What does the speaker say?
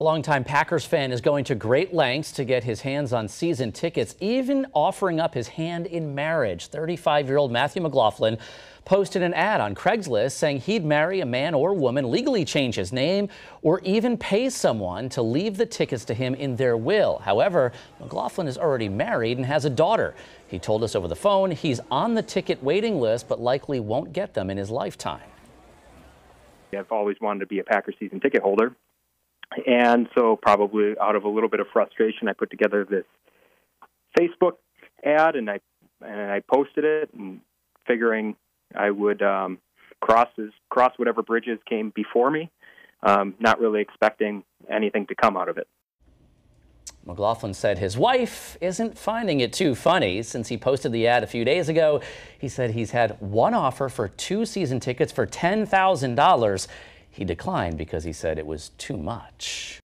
A longtime Packers fan is going to great lengths to get his hands on season tickets, even offering up his hand in marriage. 35-year-old Matthew McLaughlin posted an ad on Craigslist saying he'd marry a man or woman, legally change his name, or even pay someone to leave the tickets to him in their will. However, McLaughlin is already married and has a daughter. He told us over the phone he's on the ticket waiting list, but likely won't get them in his lifetime. I've always wanted to be a Packers season ticket holder. And so, probably out of a little bit of frustration, I put together this Facebook ad and I and I posted it, and figuring I would um, cross cross whatever bridges came before me, um, not really expecting anything to come out of it. McLaughlin said his wife isn't finding it too funny since he posted the ad a few days ago. He said he's had one offer for two season tickets for $10,000. He declined because he said it was too much.